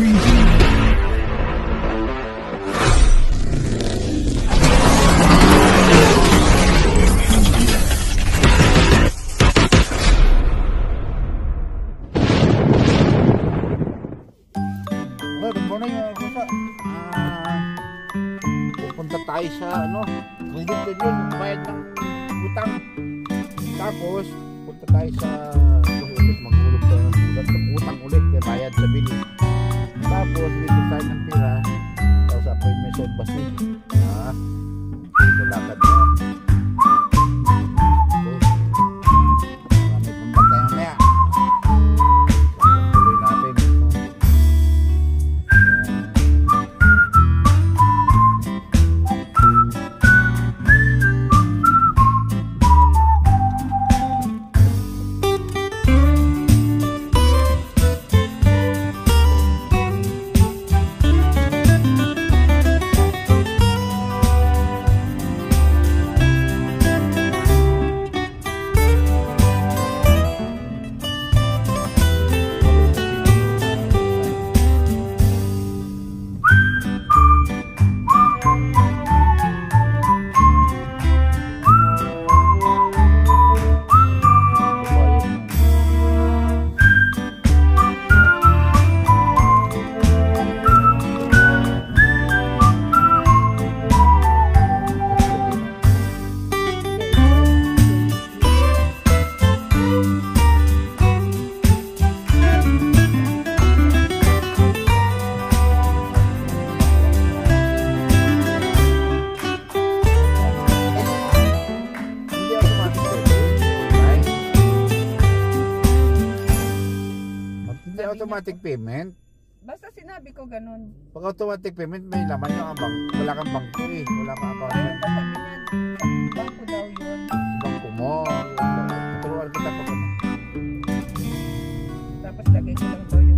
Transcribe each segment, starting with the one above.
Preview. Sobat Basi automatic payment? Basta sinabi ko ganun. Pag automatic payment, may laman yung abang. Wala kang bangko eh. Wala kang account. Ay, ang sabi bangko daw yun. Bangko mo. Turuan kita pa ko. Ano. Tapos lagay ko lang daw yun.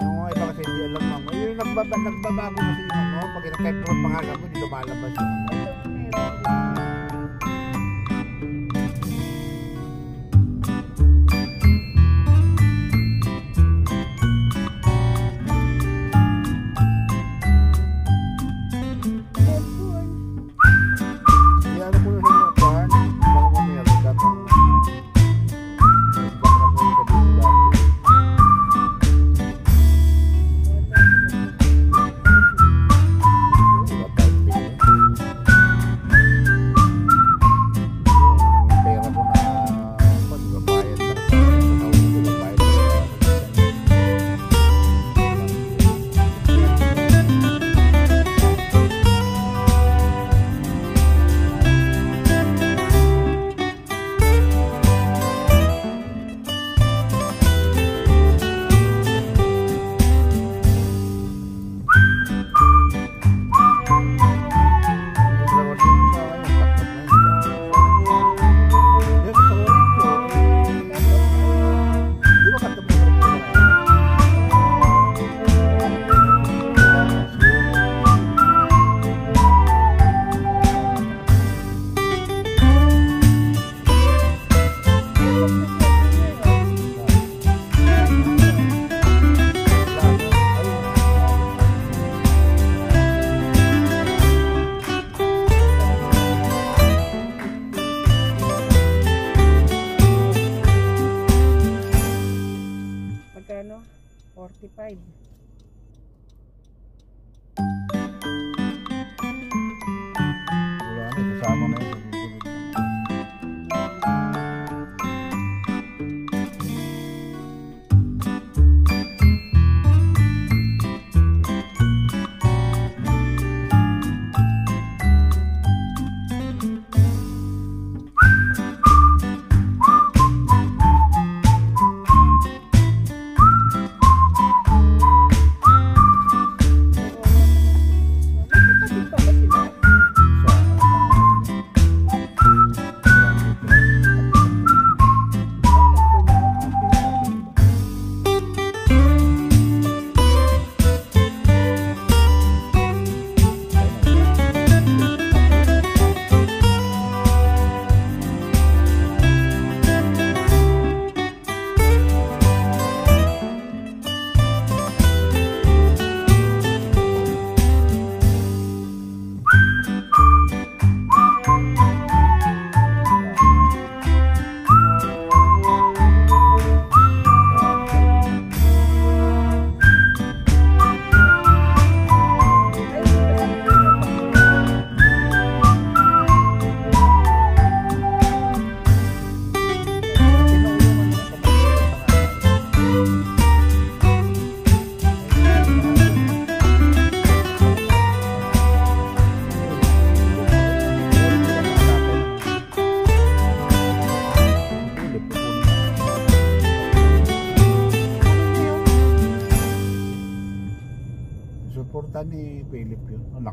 Yung mga iba kasi hindi alam mama. Yung nagbaba, nagbabago kasi yung ano, pag nakaipon pangalan mo, hindi lumalabas yung ano. 45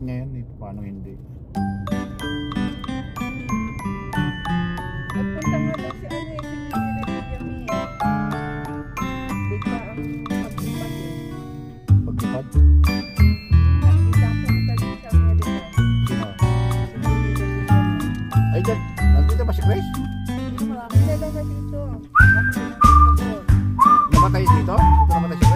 ngayon eh, paano hindi nagpunta nga daw si ano eh si Jeremy eh bigla ang pagtupad eh pagtupad? Ay, dyan. Nandito ba si Grace? Hindi, marami. Hindi, dito. Namatay dito? Dito namatay si